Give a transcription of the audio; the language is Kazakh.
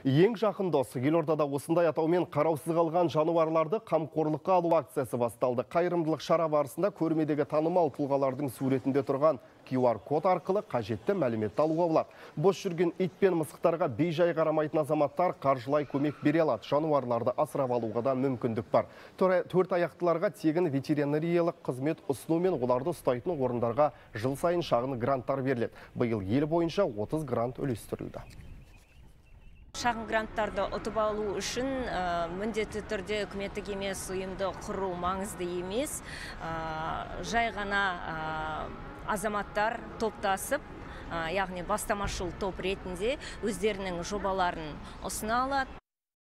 Ең жақын дос, елордада осындай атаумен қараусыз қалған жануарларды қамқорлыққа алу акциясы басталды. Қайырымдылық шара барысында көрмедегі танымал тұлғалардың суретінде тұрған QR код арқылы қажетті мәліметті алуға болады. Бос жүрген ит пен мысықтарға бейжай қарамайтын азаматтар қаржылай көмек бере алады. Жануарларды асырап алуға да мүмкіндік бар. Төрт аяқтыларға тегін ветеринариялық қызмет ұсыну мен оларды ұстайтын орындарға жыл сайын шағын гранттар беріледі. Биыл ел бойынша 30 грант үлестірілді шағын гранттарды ұтып алу үшін ә, міндетті түрде үкіметтік емес ұйымды құру маңызды емес. Ә, жай ғана ә, азаматтар топтасып яғни бастамашыл топ ретінде өздерінің жобаларын ұсына алады.